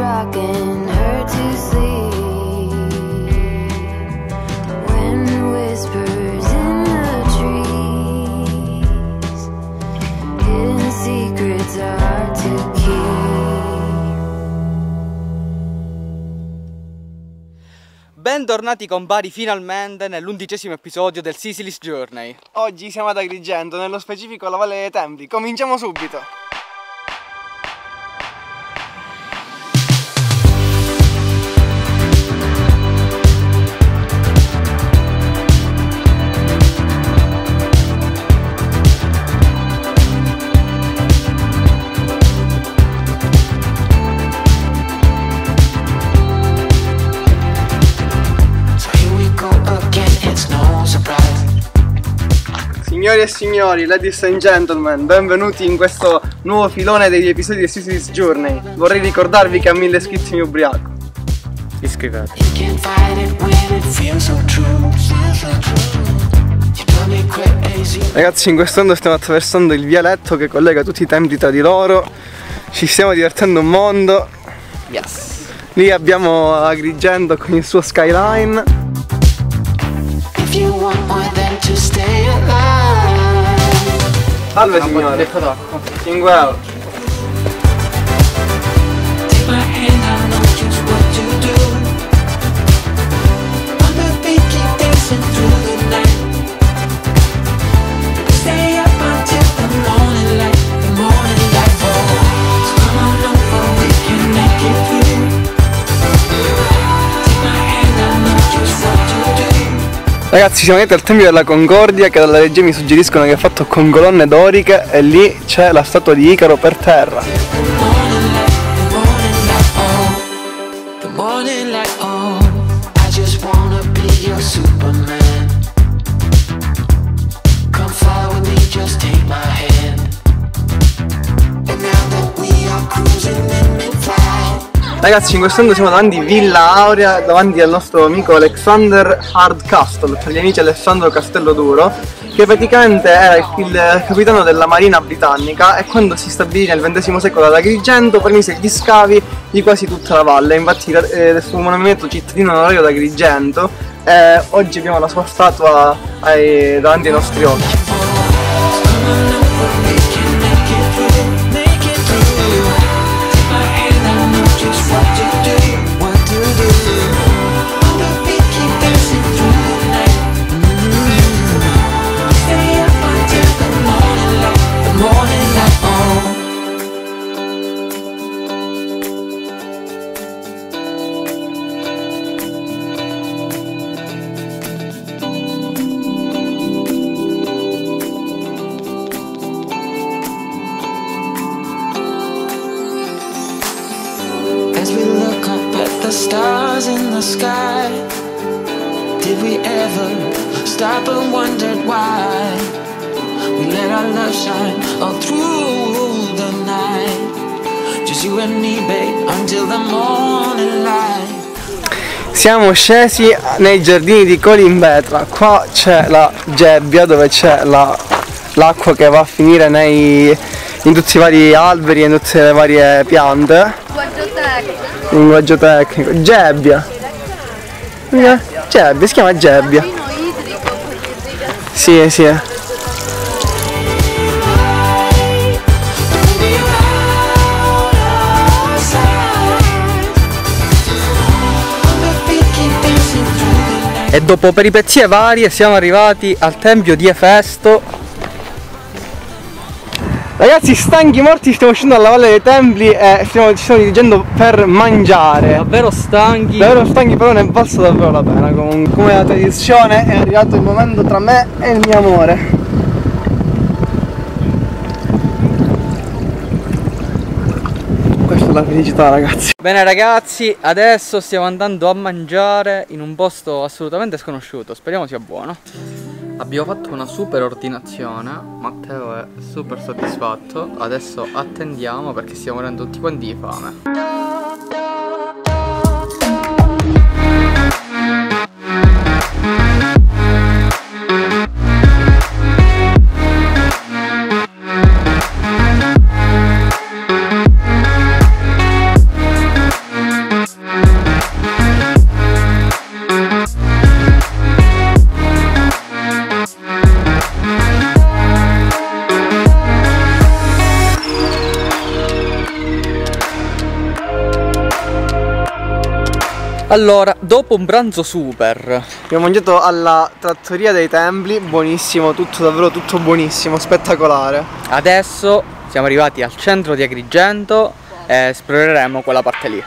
rocking her to sleep. Wind whispers in the trees. Hidden secrets are hard to keep. Bentornati compari finalmente nell'undicesimo episodio del Sicily's Journey. Oggi siamo ad Agrigento, nello specifico alla Valle dei Templi. Cominciamo subito! Signori e signori, ladies and gentlemen, benvenuti in questo nuovo filone degli episodi di Sicily's Journey. Vorrei ricordarvi che a mille iscritti mi ubriaco. Iscrivetevi. Ragazzi, in questo momento stiamo attraversando il vialetto che collega tutti i templi tra di loro. Ci stiamo divertendo un mondo. Yes. Lì abbiamo Agrigento con il suo skyline. If you want more than to stay alive. 아, 하루가 중요하네. 내 거다. 어. 친구야. Ragazzi, siamo arrivati al Tempio della Concordia che dalla regia mi suggeriscono che è fatto con colonne doriche e lì c'è la statua di Icaro per terra. Ragazzi, in questo momento siamo davanti a Villa Aurea, davanti al nostro amico Alexander Hardcastle, per gli amici Alessandro Castello Duro, che praticamente era il, capitano della marina britannica e quando si stabilì nel XX secolo ad Agrigento permise gli scavi di quasi tutta la valle. Infatti eh, il suo monumento cittadino onorario d'Agrigento e oggi abbiamo la sua statua ai- davanti ai nostri occhi. The stars in the sky, did we ever stop and wondered why? We let our love shine all through the night. Just you and me, babe, until the morning light. Siamo scesi nei giardini di Colimbetra, qua c'è la gebbia dove c'è la- l'acqua che va a finire nei- in tutti i vari alberi e in tutte le varie piante. Linguaggio tecnico. Gebbia. Eh, Gebbia, si chiama gebbia. Sì, sì. E dopo peripezie varie siamo arrivati al tempio di Efesto. Ragazzi, stanchi morti, stiamo uscendo dalla Valle dei Templi e stiamo, ci stiamo dirigendo per mangiare. Davvero stanchi. Davvero stanchi, però ne è valso davvero la pena. Comunque, come la tradizione, è arrivato il momento tra me e il mio amore. Questa è la felicità, ragazzi. Bene ragazzi, adesso stiamo andando a mangiare in un posto assolutamente sconosciuto, speriamo sia buono. Abbiamo fatto una super ordinazione, Matteo è super soddisfatto, adesso attendiamo perché stiamo morendo tutti quanti di fame. Allora, dopo un pranzo super, Abbiamo mangiato alla trattoria dei Templi, buonissimo, tutto davvero tutto buonissimo, spettacolare. adesso siamo arrivati al centro di Agrigento e esploreremo quella parte lì.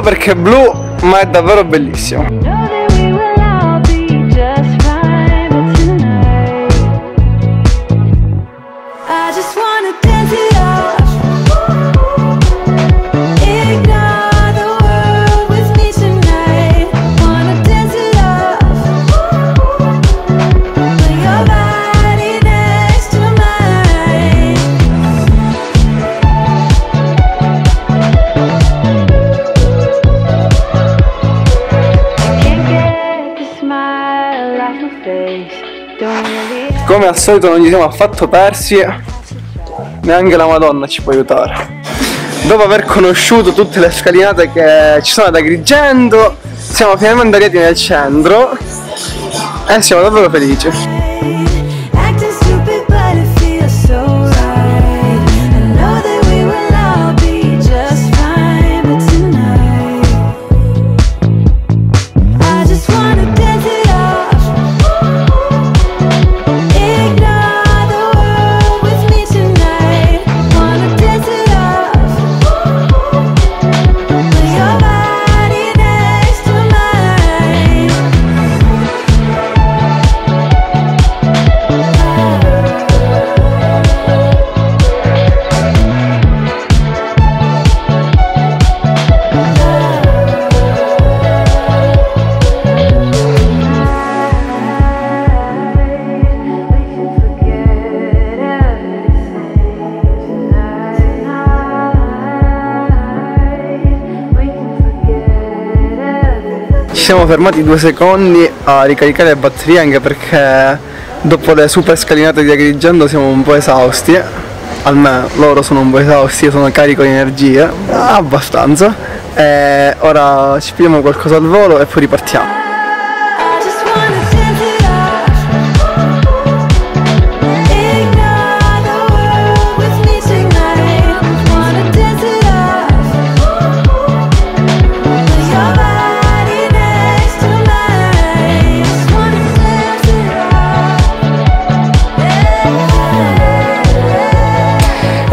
Perché è blu, ma è davvero bellissimo. Come al solito non ci siamo affatto persi, neanche la Madonna ci può aiutare. Dopo aver conosciuto tutte le scalinate che ci sono ad Agrigento, siamo finalmente arrivati nel centro e siamo davvero felici. Siamo fermati due secondi a ricaricare le batterie anche perché dopo le super scalinate di Agrigento siamo un po' esausti. Almeno loro sono un po' esausti, io sono carico di energie, abbastanza. E ora ci pigliamo qualcosa al volo e poi ripartiamo.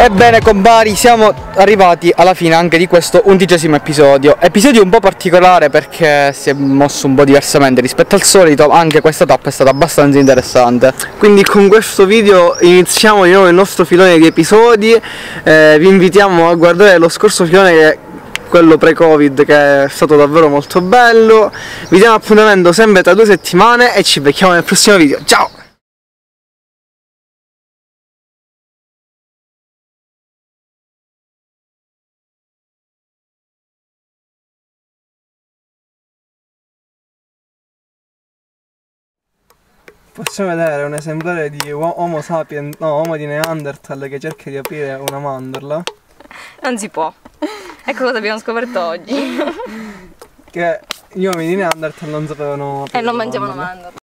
Ebbene compari, siamo arrivati alla fine anche di questo undicesimo episodio. Episodio un po' particolare perché si è mosso un po' diversamente rispetto al solito, anche questa tappa è stata abbastanza interessante. Quindi con questo video iniziamo di nuovo il nostro filone di episodi. Eh, vi invitiamo a guardare lo scorso filone quello pre-covid che è stato davvero molto bello. Vi diamo appuntamento sempre tra due settimane e ci becchiamo nel prossimo video. Ciao! Possiamo vedere un esemplare di Homo sapiens, no, Homo di Neanderthal che cerca di aprire una mandorla. Non si può. Ecco cosa abbiamo scoperto oggi. Che gli uomini di Neanderthal non sapevano E non la mangiavano mandorla. mandorle.